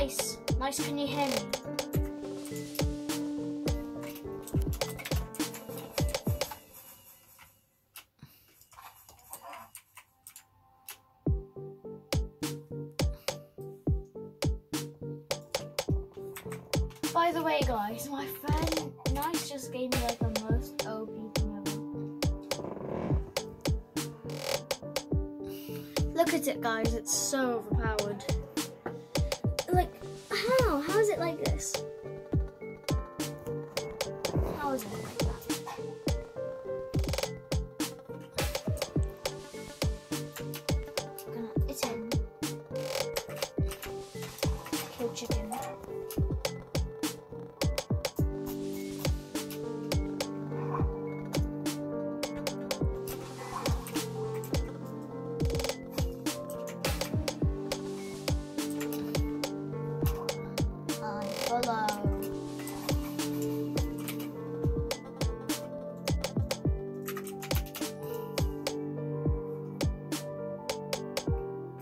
Nice, nice, nice. Can you hear me? By the way, guys, my friend Nice just gave me like the most OP thing ever. Look at it, guys. It's so overpowered. How is it like this? How is it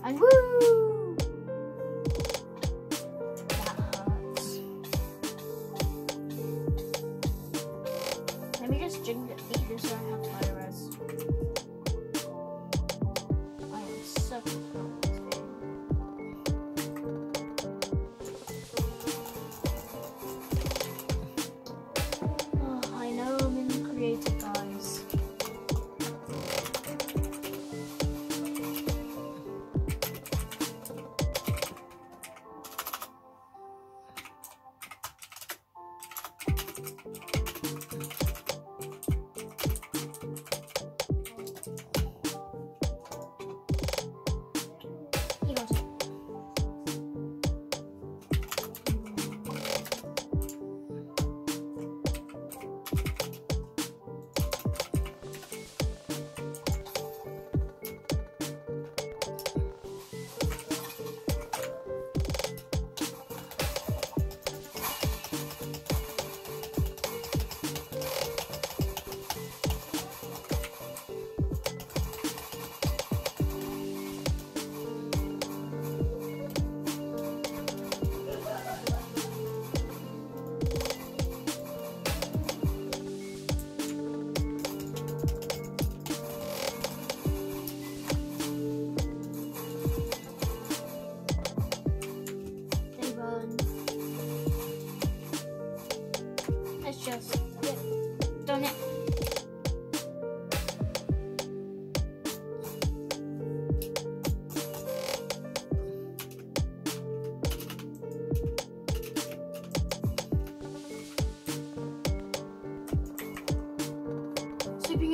And woo! Let me just drink eat this so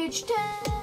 Age 10.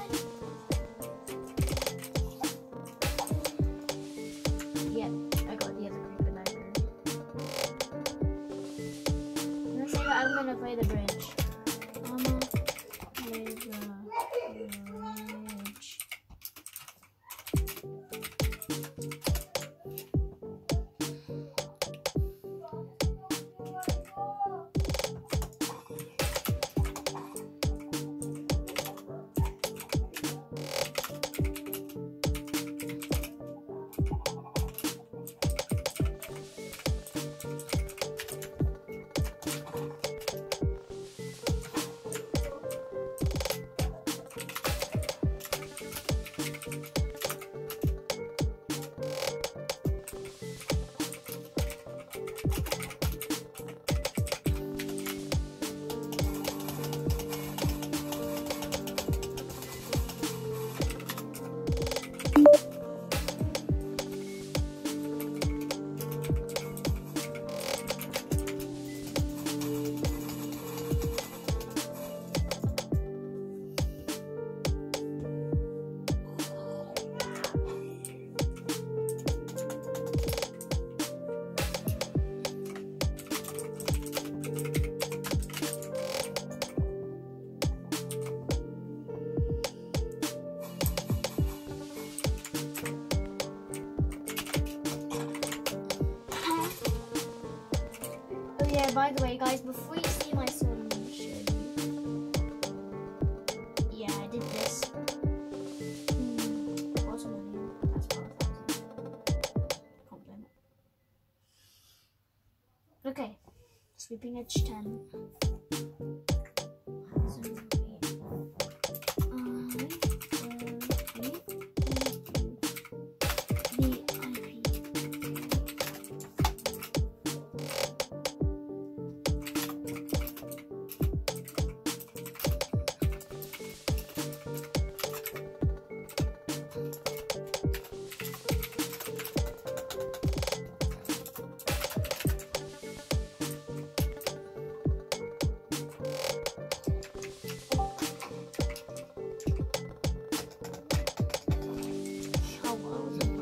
Yeah, by the way, guys, before you see my sword, I'm going to show you. Yeah, I did this. Hmm. Okay, sweeping edge 10. Wow.